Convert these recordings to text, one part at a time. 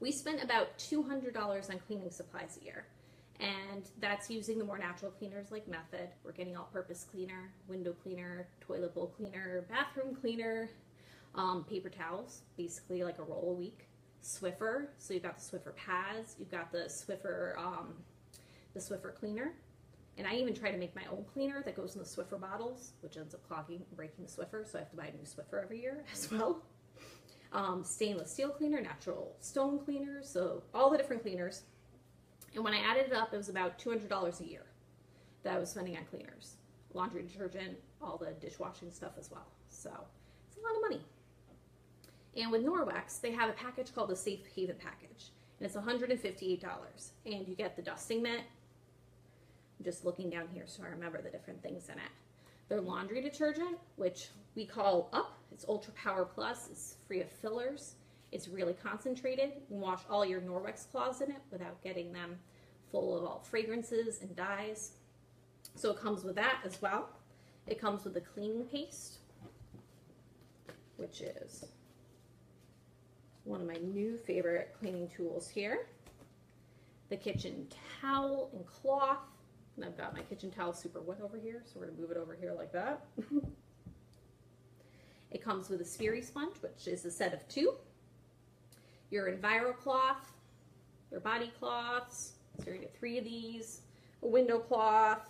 We spent about $200 on cleaning supplies a year. And that's using the more natural cleaners like Method, We're getting all purpose cleaner, window cleaner, toilet bowl cleaner, bathroom cleaner, um, paper towels, basically like a roll a week. Swiffer, so you've got the Swiffer pads, you've got the Swiffer, um, the Swiffer cleaner, and I even try to make my own cleaner that goes in the Swiffer bottles, which ends up clogging and breaking the Swiffer, so I have to buy a new Swiffer every year as well. Um, stainless steel cleaner, natural stone cleaner, so all the different cleaners. And when I added it up, it was about $200 a year that I was spending on cleaners. Laundry detergent, all the dishwashing stuff as well. So it's a lot of money. And with Norwex, they have a package called the Safe Haven package. And it's $158. And you get the dusting mitt. I'm just looking down here so I remember the different things in it. Their laundry detergent, which we call UP. It's Ultra Power Plus. It's free of fillers. It's really concentrated. You can wash all your Norwex cloths in it without getting them full of all fragrances and dyes. So it comes with that as well. It comes with the cleaning paste, which is one of my new favorite cleaning tools here. The kitchen towel and cloth. And I've got my kitchen towel super wet over here, so we're gonna move it over here like that. it comes with a Spirisponge, which is a set of two. Your EnviroCloth, your body cloths, so you're gonna get three of these, a window cloth,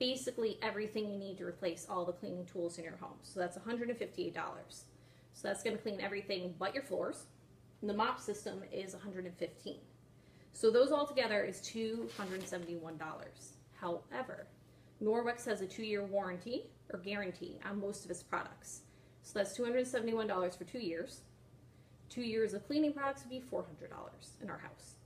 basically everything you need to replace all the cleaning tools in your home. So that's $158. So that's going to clean everything but your floors. And the mop system is 115. So those all together is $271. However, Norwex has a two-year warranty or guarantee on most of its products. So that's $271 for two years. Two years of cleaning products would be $400 in our house.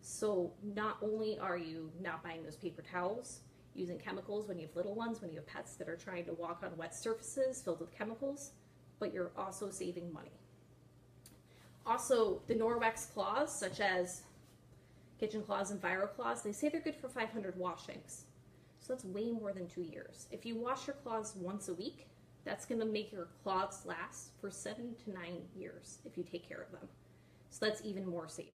So not only are you not buying those paper towels, using chemicals when you have little ones, when you have pets that are trying to walk on wet surfaces filled with chemicals, but you're also saving money. Also, the Norwex cloths, such as kitchen cloths and Viro cloths, they say they're good for 500 washings. So that's way more than two years. If you wash your cloths once a week, that's going to make your cloths last for seven to nine years if you take care of them. So that's even more safe.